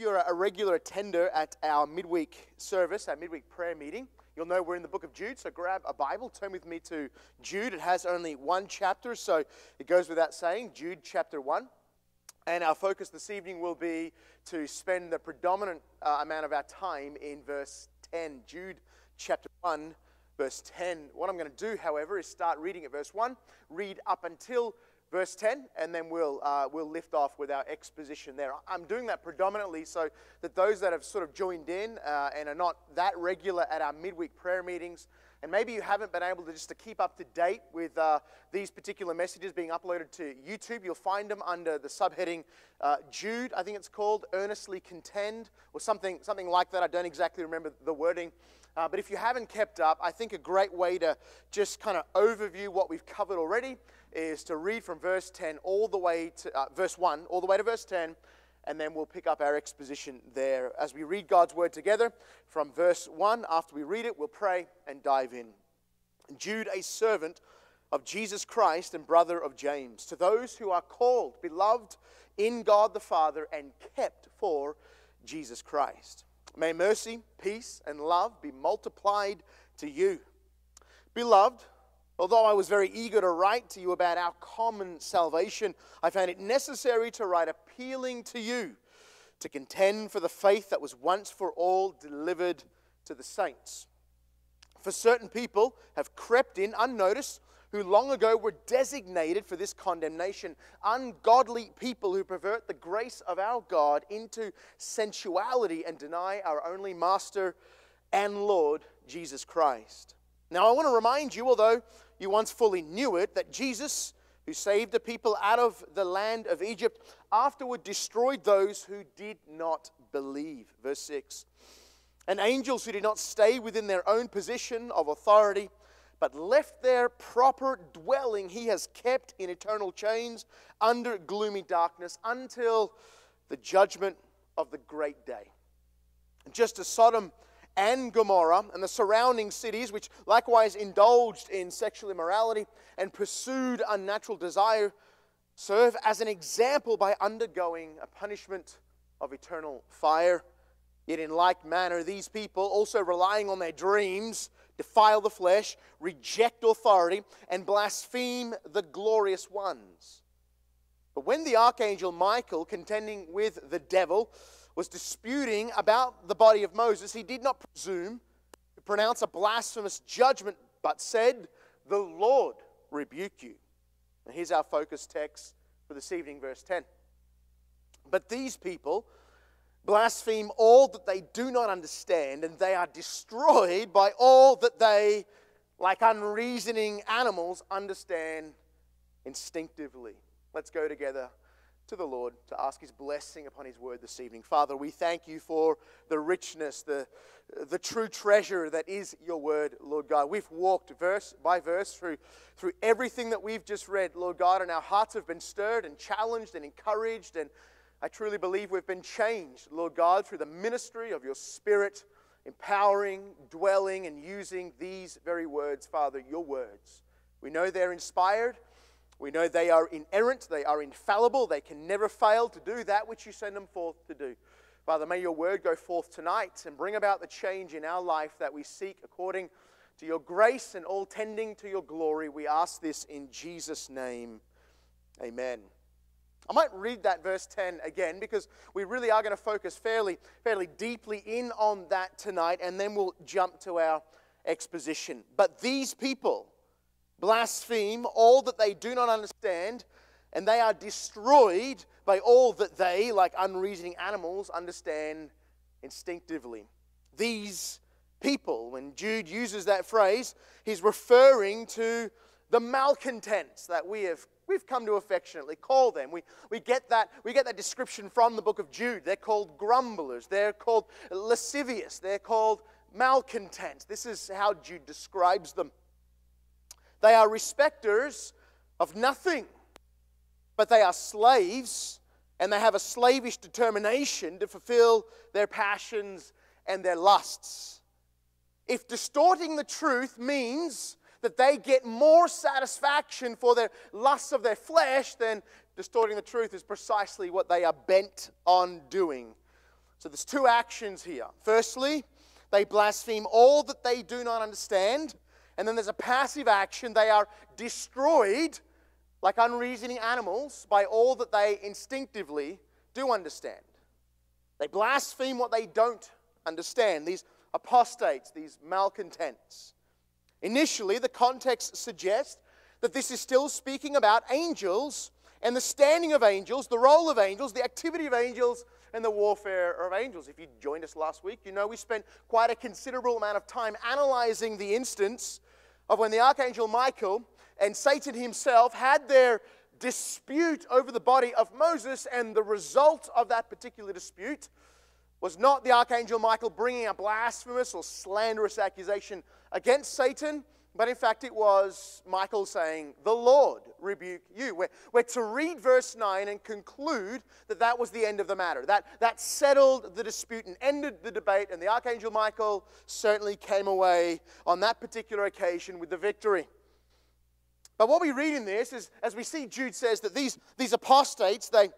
you're a regular attender at our midweek service, our midweek prayer meeting, you'll know we're in the book of Jude. So grab a Bible, turn with me to Jude. It has only one chapter, so it goes without saying Jude chapter 1. And our focus this evening will be to spend the predominant uh, amount of our time in verse 10, Jude chapter 1, verse 10. What I'm going to do, however, is start reading at verse 1, read up until verse 10, and then we'll, uh, we'll lift off with our exposition there. I'm doing that predominantly so that those that have sort of joined in uh, and are not that regular at our midweek prayer meetings, and maybe you haven't been able to just to keep up to date with uh, these particular messages being uploaded to YouTube, you'll find them under the subheading uh, Jude, I think it's called, Earnestly Contend, or something, something like that. I don't exactly remember the wording. Uh, but if you haven't kept up, I think a great way to just kind of overview what we've covered already is to read from verse 10 all the way to uh, verse 1, all the way to verse 10, and then we'll pick up our exposition there. As we read God's word together from verse 1, after we read it, we'll pray and dive in. Jude, a servant of Jesus Christ and brother of James, to those who are called, beloved in God the Father, and kept for Jesus Christ. May mercy, peace, and love be multiplied to you. Beloved, Although I was very eager to write to you about our common salvation, I found it necessary to write appealing to you to contend for the faith that was once for all delivered to the saints. For certain people have crept in unnoticed who long ago were designated for this condemnation. Ungodly people who pervert the grace of our God into sensuality and deny our only Master and Lord, Jesus Christ. Now, I want to remind you, although you once fully knew it, that Jesus, who saved the people out of the land of Egypt, afterward destroyed those who did not believe. Verse 6. And angels who did not stay within their own position of authority, but left their proper dwelling, he has kept in eternal chains under gloomy darkness until the judgment of the great day. Just as Sodom and Gomorrah and the surrounding cities, which likewise indulged in sexual immorality and pursued unnatural desire, serve as an example by undergoing a punishment of eternal fire. Yet, in like manner, these people, also relying on their dreams, defile the flesh, reject authority, and blaspheme the glorious ones. But when the archangel Michael, contending with the devil, was disputing about the body of Moses, he did not presume to pronounce a blasphemous judgment, but said, The Lord rebuke you. And here's our focus text for this evening, verse 10. But these people blaspheme all that they do not understand, and they are destroyed by all that they, like unreasoning animals, understand instinctively. Let's go together to the Lord to ask His blessing upon His word this evening. Father, we thank you for the richness, the, the true treasure that is your word, Lord God. We've walked verse by verse through, through everything that we've just read, Lord God, and our hearts have been stirred and challenged and encouraged. And I truly believe we've been changed, Lord God, through the ministry of your Spirit, empowering, dwelling, and using these very words, Father, your words. We know they're inspired. We know they are inerrant, they are infallible, they can never fail to do that which you send them forth to do. Father, may your word go forth tonight and bring about the change in our life that we seek according to your grace and all tending to your glory. We ask this in Jesus' name. Amen. I might read that verse 10 again because we really are going to focus fairly, fairly deeply in on that tonight, and then we'll jump to our exposition. But these people, blaspheme all that they do not understand, and they are destroyed by all that they, like unreasoning animals, understand instinctively. These people, when Jude uses that phrase, he's referring to the malcontents that we have we've come to affectionately call them. We, we, get that, we get that description from the book of Jude. They're called grumblers, they're called lascivious, they're called malcontents. This is how Jude describes them. They are respecters of nothing, but they are slaves and they have a slavish determination to fulfill their passions and their lusts. If distorting the truth means that they get more satisfaction for their lusts of their flesh, then distorting the truth is precisely what they are bent on doing. So there's two actions here. Firstly, they blaspheme all that they do not understand. And then there's a passive action. They are destroyed like unreasoning animals by all that they instinctively do understand. They blaspheme what they don't understand, these apostates, these malcontents. Initially, the context suggests that this is still speaking about angels and the standing of angels, the role of angels, the activity of angels, and the warfare of angels. If you joined us last week, you know we spent quite a considerable amount of time analyzing the instance of when the archangel Michael and Satan himself had their dispute over the body of Moses, and the result of that particular dispute was not the archangel Michael bringing a blasphemous or slanderous accusation against Satan but in fact, it was Michael saying, The Lord rebuke you. We're, we're to read verse 9 and conclude that that was the end of the matter. That, that settled the dispute and ended the debate, and the Archangel Michael certainly came away on that particular occasion with the victory. But what we read in this is, as we see, Jude says that these, these apostates, they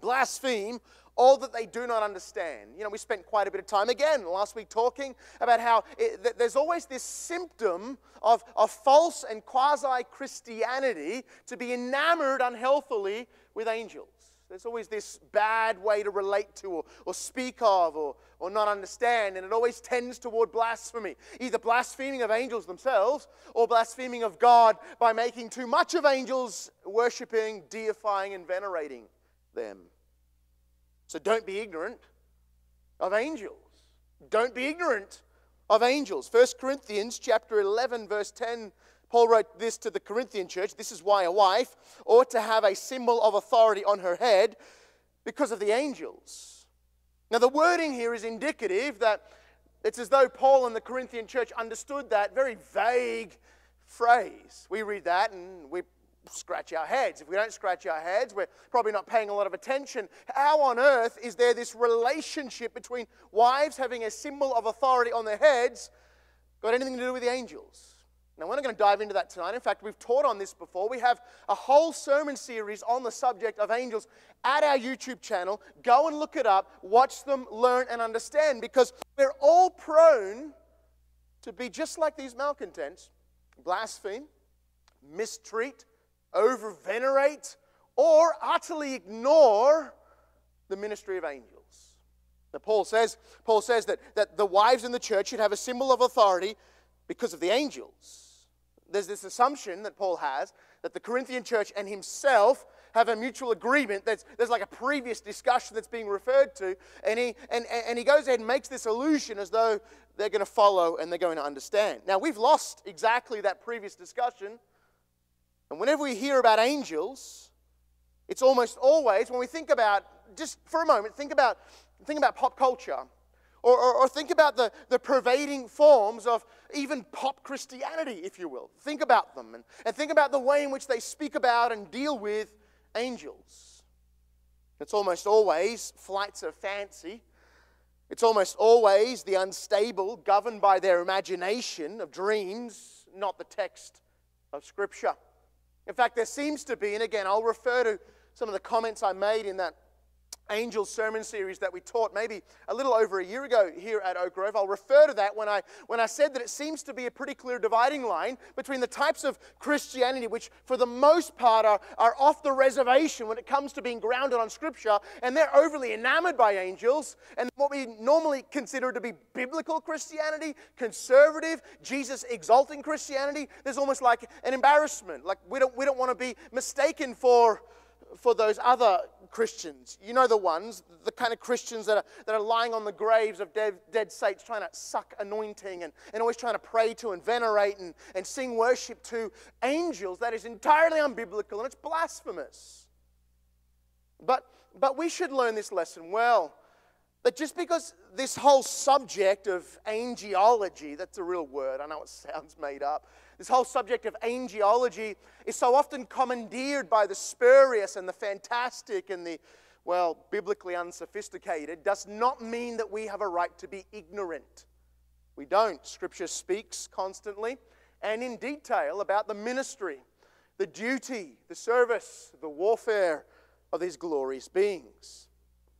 blaspheme all that they do not understand. You know, we spent quite a bit of time again last week talking about how it, there's always this symptom of, of false and quasi Christianity to be enamored unhealthily with angels. There's always this bad way to relate to or, or speak of or, or not understand, and it always tends toward blasphemy. Either blaspheming of angels themselves or blaspheming of God by making too much of angels, worshiping, deifying, and venerating them. So don't be ignorant of angels. Don't be ignorant of angels. 1 Corinthians chapter 11 verse 10 Paul wrote this to the Corinthian church. This is why a wife ought to have a symbol of authority on her head because of the angels. Now, the wording here is indicative that it's as though Paul and the Corinthian church understood that very vague phrase. We read that and we scratch our heads. If we don't scratch our heads, we're probably not paying a lot of attention. How on earth is there this relationship between wives having a symbol of authority on their heads got anything to do with the angels? Now, we're not going to dive into that tonight. In fact, we've taught on this before. We have a whole sermon series on the subject of angels at our YouTube channel. Go and look it up, watch them, learn, and understand because we're all prone to be just like these malcontents blaspheme, mistreat, over venerate, or utterly ignore the ministry of angels. Now, Paul says, Paul says that, that the wives in the church should have a symbol of authority because of the angels. There's this assumption that Paul has that the Corinthian church and himself have a mutual agreement. There's, there's like a previous discussion that's being referred to, and he, and, and he goes ahead and makes this illusion as though they're going to follow and they're going to understand. Now, we've lost exactly that previous discussion and whenever we hear about angels, it's almost always, when we think about, just for a moment, think about, think about pop culture. Or, or, or, think about the, the pervading forms of even pop Christianity, if you will. Think about them and, and think about the way in which they speak about and deal with angels. It's almost always flights of fancy. It's almost always the unstable, governed by their imagination of dreams, not the text of Scripture. In fact, there seems to be, and again, I'll refer to some of the comments I made in that angel sermon series that we taught maybe a little over a year ago here at Oak Grove. I'll refer to that when I, when I said that it seems to be a pretty clear dividing line between the types of Christianity which, for the most part, are, are off the reservation when it comes to being grounded on Scripture, and they're overly enamored by angels, and what we normally consider to be biblical Christianity, conservative, Jesus exalting Christianity, there's almost like an embarrassment. Like we don't, we don't want to be mistaken for for those other Christians. You know the ones, the kind of Christians that are, that are lying on the graves of dead, dead saints, trying to suck anointing and, and always trying to pray to and venerate and, and sing worship to angels. That is entirely unbiblical and it's blasphemous. But, but we should learn this lesson well. That just because this whole subject of angelology, that's a real word, I know it sounds made up, this whole subject of angelology is so often commandeered by the spurious and the fantastic and the, well, biblically unsophisticated, does not mean that we have a right to be ignorant. We don't. Scripture speaks constantly and in detail about the ministry, the duty, the service, the warfare of these glorious beings.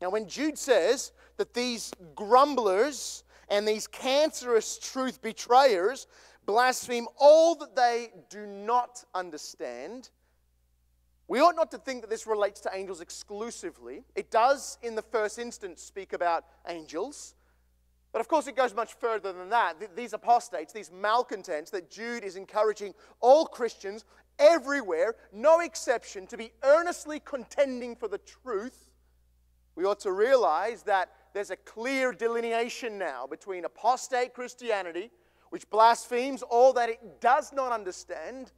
Now, when Jude says that these grumblers and these cancerous truth betrayers blaspheme all that they do not understand. We ought not to think that this relates to angels exclusively. It does, in the first instance, speak about angels. But of course, it goes much further than that. These apostates, these malcontents that Jude is encouraging all Christians everywhere, no exception, to be earnestly contending for the truth, we ought to realize that there's a clear delineation now between apostate Christianity, which blasphemes all that it does not understand,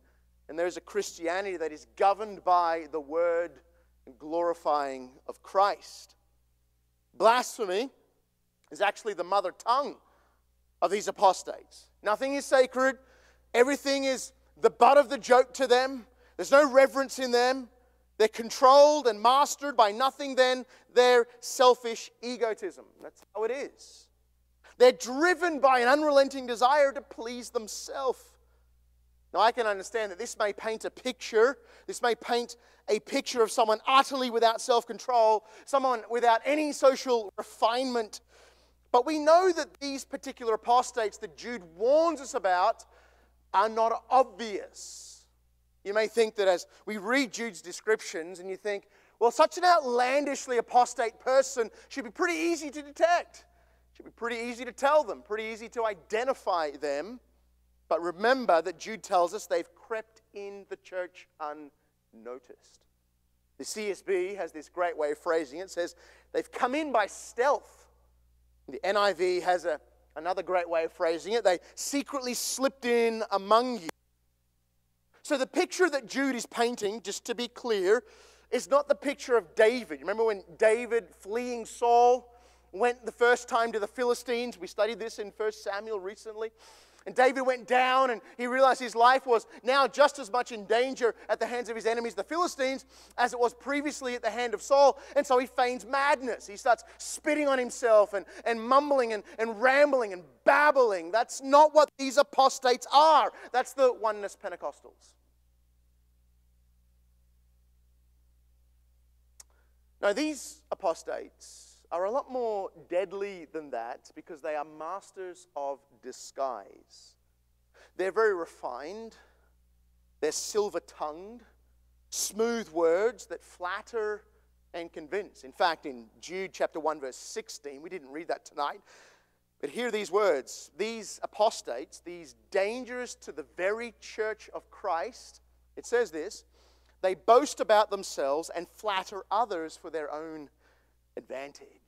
and there's a Christianity that is governed by the word and glorifying of Christ. Blasphemy is actually the mother tongue of these apostates. Nothing is sacred, everything is the butt of the joke to them. There's no reverence in them. They're controlled and mastered by nothing than their selfish egotism. That's how it is. They're driven by an unrelenting desire to please themselves. Now, I can understand that this may paint a picture, this may paint a picture of someone utterly without self control, someone without any social refinement. But we know that these particular apostates that Jude warns us about are not obvious. You may think that as we read Jude's descriptions and you think, well, such an outlandishly apostate person should be pretty easy to detect. Should be pretty easy to tell them, pretty easy to identify them. But remember that Jude tells us they've crept in the church unnoticed. The CSB has this great way of phrasing it. it says they've come in by stealth. The NIV has a Another great way of phrasing it, they secretly slipped in among you. So the picture that Jude is painting, just to be clear, is not the picture of David. Remember when David fleeing Saul went the first time to the Philistines? We studied this in 1 Samuel recently. And David went down and he realized his life was now just as much in danger at the hands of his enemies, the Philistines, as it was previously at the hand of Saul. And so he feigns madness. He starts spitting on himself and, and mumbling and, and rambling and babbling. That's not what these apostates are. That's the oneness Pentecostals. Now, these apostates are a lot more deadly than that because they are masters of disguise. They're very refined, they're silver tongued, smooth words that flatter and convince. In fact, in Jude chapter 1, verse 16, we didn't read that tonight, but hear these words these apostates, these dangerous to the very church of Christ, it says this they boast about themselves and flatter others for their own advantage.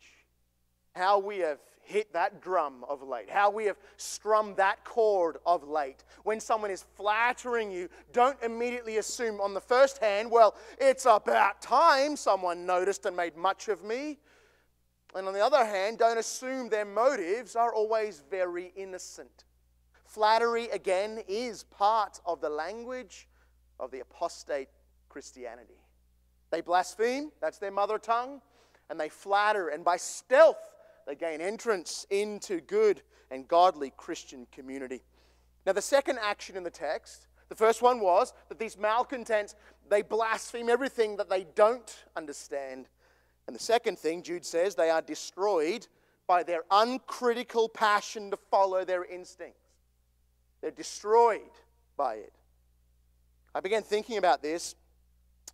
How we have hit that drum of late, how we have strummed that chord of late. When someone is flattering you, don't immediately assume on the first hand, well, it's about time someone noticed and made much of me. And on the other hand, don't assume their motives are always very innocent. Flattery, again, is part of the language of the apostate Christianity. They blaspheme, that's their mother tongue and they flatter, and by stealth, they gain entrance into good and godly Christian community. Now, the second action in the text, the first one was that these malcontents, they blaspheme everything that they don't understand. And the second thing, Jude says, they are destroyed by their uncritical passion to follow their instincts. They're destroyed by it. I began thinking about this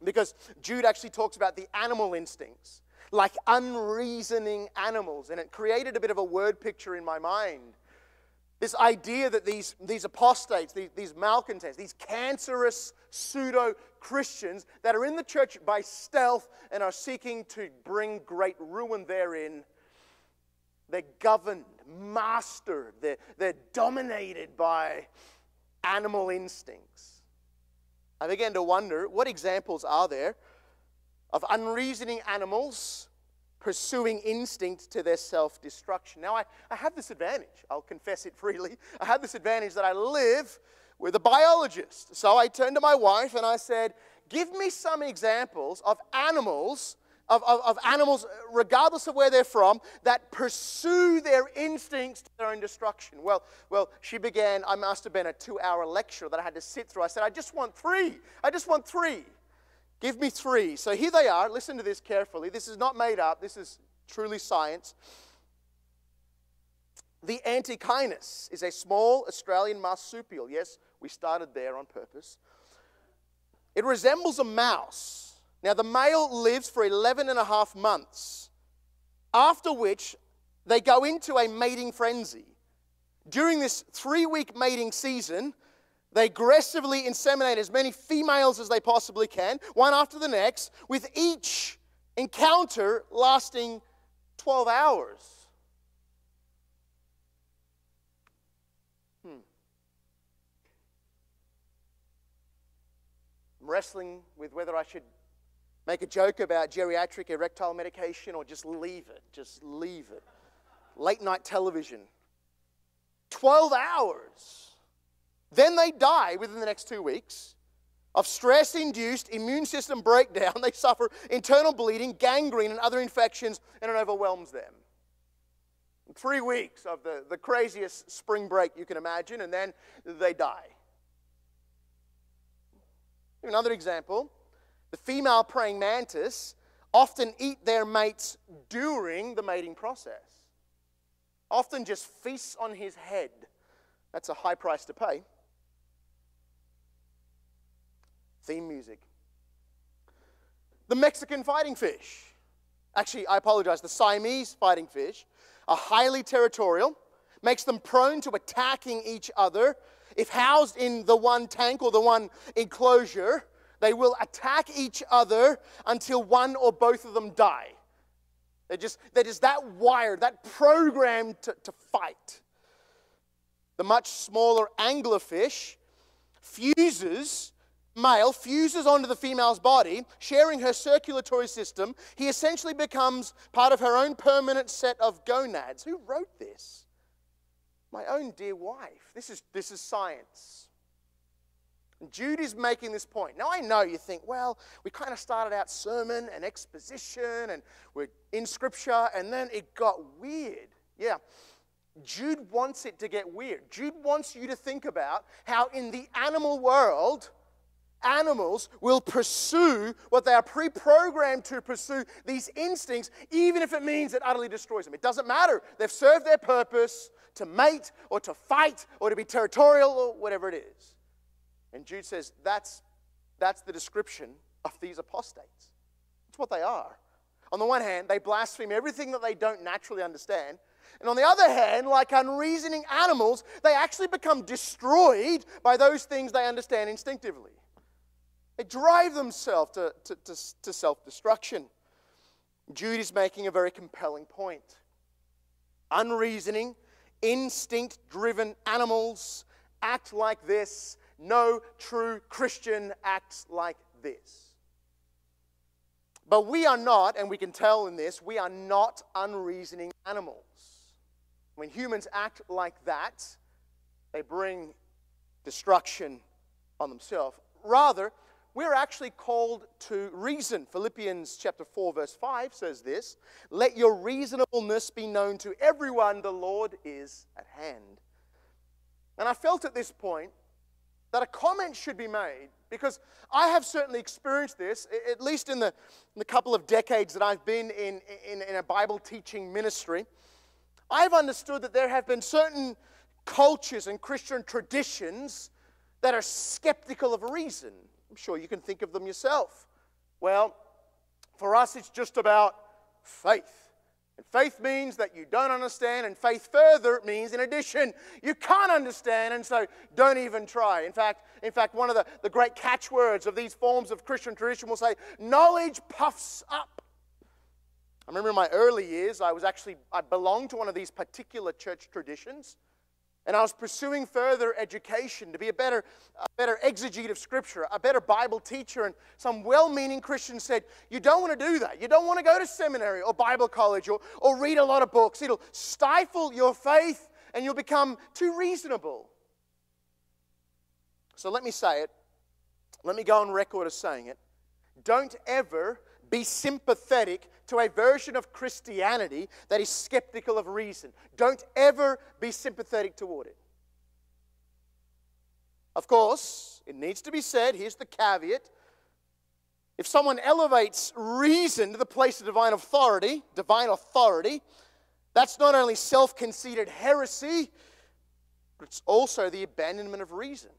because Jude actually talks about the animal instincts like unreasoning animals. And it created a bit of a word picture in my mind. This idea that these, these apostates, these, these malcontents, these cancerous pseudo Christians that are in the church by stealth and are seeking to bring great ruin therein, they're governed, mastered, they're, they're dominated by animal instincts. I began to wonder what examples are there of unreasoning animals pursuing instinct to their self destruction. Now, I, I have this advantage, I'll confess it freely. I have this advantage that I live with a biologist. So I turned to my wife and I said, Give me some examples of animals. Of, of, of, animals, uh, regardless of where they're from, that pursue their instincts to their own destruction. Well, well, she began, I must have been a two hour lecture that I had to sit through. I said, I just want three. I just want three. Give me three. So here they are. Listen to this carefully. This is not made up, this is truly science. The antechinus is a small Australian marsupial. Yes, we started there on purpose. It resembles a mouse. Now, the male lives for 11 and a half months, after which they go into a mating frenzy. During this three week mating season, they aggressively inseminate as many females as they possibly can, one after the next, with each encounter lasting 12 hours. Hmm. I'm wrestling with whether I should make a joke about geriatric erectile medication or just leave it. Just leave it. Late night television. 12 hours. Then they die within the next two weeks of stress induced immune system breakdown. They suffer internal bleeding, gangrene, and other infections, and it overwhelms them. Three weeks of the, the craziest spring break you can imagine, and then they die. Another example the female praying mantis often eat their mates during the mating process, often just feasts on his head. That's a high price to pay. Theme music. The Mexican fighting fish. Actually, I apologize. The Siamese fighting fish are highly territorial, makes them prone to attacking each other. If housed in the one tank or the one enclosure, they will attack each other until one or both of them die. They're just, they're just that wired, that programmed to, to fight. The much smaller anglerfish fuses, male fuses onto the female's body, sharing her circulatory system. He essentially becomes part of her own permanent set of gonads. Who wrote this? My own dear wife. This is, this is science. Jude is making this point. Now, I know you think, well, we kind of started out sermon and exposition and we're in scripture, and then it got weird. Yeah. Jude wants it to get weird. Jude wants you to think about how in the animal world, animals will pursue what they are pre programmed to pursue, these instincts, even if it means it utterly destroys them. It doesn't matter. They've served their purpose to mate or to fight or to be territorial or whatever it is. And Jude says that's, that's the description of these apostates. It's what they are. On the one hand, they blaspheme everything that they don't naturally understand. And on the other hand, like unreasoning animals, they actually become destroyed by those things they understand instinctively. They drive themselves to, to, to, to self destruction. Jude is making a very compelling point. Unreasoning, instinct driven animals act like this no true Christian acts like this. But we are not, and we can tell in this, we are not unreasoning animals. When humans act like that, they bring destruction on themselves. Rather, we're actually called to reason. Philippians chapter 4 verse 5 says this, "Let your reasonableness be known to everyone, the Lord is at hand." And I felt at this point that a comment should be made because I have certainly experienced this, at least in the, in the couple of decades that I've been in, in, in a Bible teaching ministry. I've understood that there have been certain cultures and Christian traditions that are skeptical of reason. I'm sure you can think of them yourself. Well, for us, it's just about faith. And faith means that you don't understand, and faith further means, in addition, you can't understand, and so don't even try. In fact, in fact, one of the, the great catchwords of these forms of Christian tradition will say, knowledge puffs up. I remember in my early years, I was actually, I belonged to one of these particular church traditions. And I was pursuing further education to be a better, a better exegete of Scripture, a better Bible teacher. And some well meaning Christians said, You don't want to do that. You don't want to go to seminary or Bible college or, or read a lot of books. It'll stifle your faith and you'll become too reasonable. So let me say it. Let me go on record as saying it. Don't ever be sympathetic to a version of Christianity that is skeptical of reason. Don't ever be sympathetic toward it. Of course, it needs to be said here's the caveat. If someone elevates reason to the place of divine authority, divine authority, That's not only self conceited heresy, but it's also the abandonment of reason.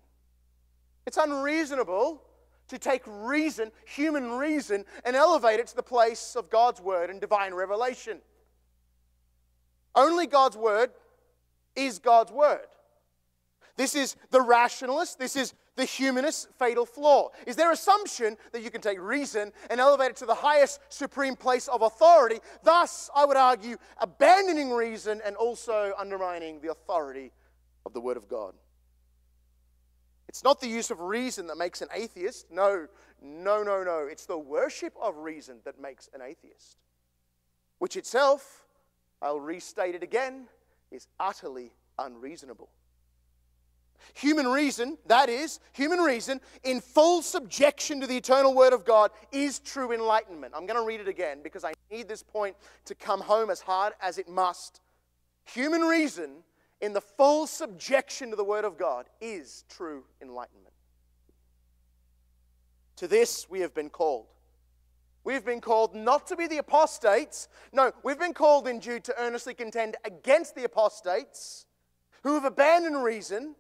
It's unreasonable to take reason, human reason, and elevate it to the place of God's word and divine revelation. Only God's word is God's word. This is the rationalist, this is the humanist fatal flaw. Is their assumption that you can take reason and elevate it to the highest supreme place of authority, thus, I would argue, abandoning reason and also undermining the authority of the Word of God. It's not the use of reason that makes an atheist. No, no, no, no. It's the worship of reason that makes an atheist, which itself, I'll restate it again, is utterly unreasonable. Human reason, that is, human reason, in full subjection to the eternal Word of God, is true enlightenment. I'm going to read it again because I need this point to come home as hard as it must. Human reason, in the full subjection to the Word of God, is true enlightenment. To this we have been called. We've been called not to be the apostates. No, we've been called in Jude to earnestly contend against the apostates who have abandoned reason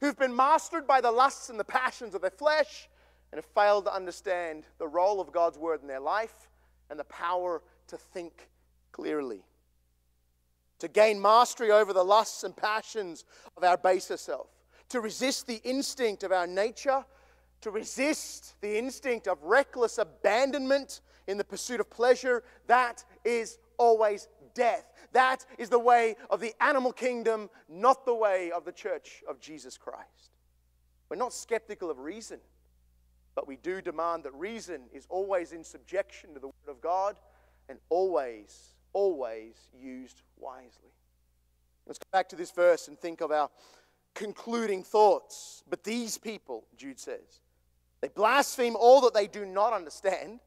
who've been mastered by the lusts and the passions of their flesh and have failed to understand the role of God's word in their life and the power to think clearly. To gain mastery over the lusts and passions of our baser self, to resist the instinct of our nature, to resist the instinct of reckless abandonment in the pursuit of pleasure, that is always death. That is the way of the animal kingdom, not the way of the church of Jesus Christ. We're not skeptical of reason, but we do demand that reason is always in subjection to the Word of God and always, always used wisely. Let's go back to this verse and think of our concluding thoughts. But these people, Jude says, they blaspheme all that they do not understand,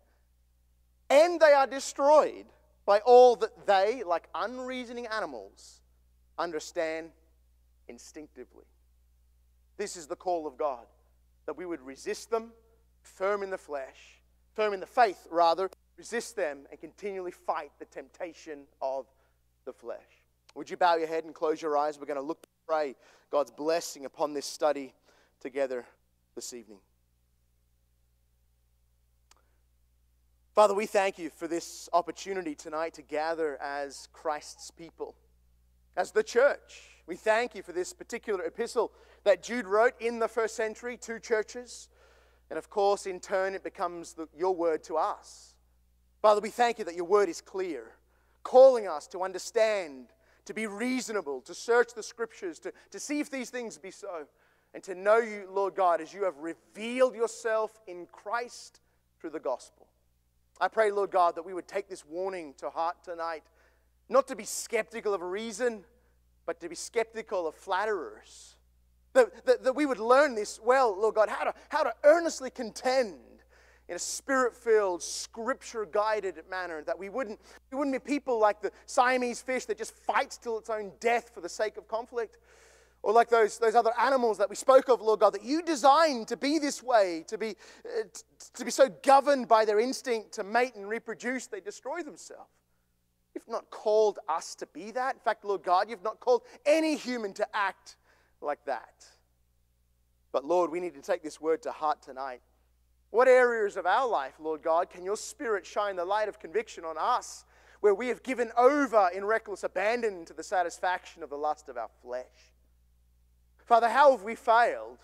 and they are destroyed by all that they, like unreasoning animals, understand instinctively. This is the call of God that we would resist them, firm in the flesh, firm in the faith, rather, resist them and continually fight the temptation of the flesh. Would you bow your head and close your eyes? We're going to look pray God's blessing upon this study together this evening. Father, we thank you for this opportunity tonight to gather as Christ's people, as the church. We thank you for this particular epistle that Jude wrote in the first century to churches. And of course, in turn, it becomes the, your word to us. Father, we thank you that your word is clear, calling us to understand, to be reasonable, to search the scriptures, to, to see if these things be so, and to know you, Lord God, as you have revealed yourself in Christ through the gospel. I pray, Lord God, that we would take this warning to heart tonight, not to be skeptical of reason, but to be skeptical of flatterers. That, that, that we would learn this well, Lord God, how to, how to earnestly contend in a spirit filled, scripture guided manner. That we wouldn't, we wouldn't be people like the Siamese fish that just fights till its own death for the sake of conflict. Or like those, those other animals that we spoke of, Lord God, that you designed to be this way, to be, uh, to be so governed by their instinct to mate and reproduce, they destroy themselves. You've not called us to be that. In fact, Lord God, you've not called any human to act like that. But Lord, we need to take this word to heart tonight. What areas of our life, Lord God, can your spirit shine the light of conviction on us where we have given over in reckless abandon to the satisfaction of the lust of our flesh? Father, how have we failed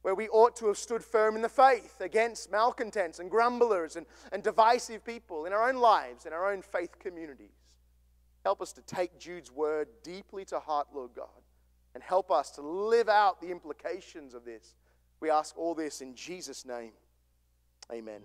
where we ought to have stood firm in the faith against malcontents and grumblers and, and divisive people in our own lives, in our own faith communities? Help us to take Jude's word deeply to heart, Lord God, and help us to live out the implications of this. We ask all this in Jesus' name. Amen.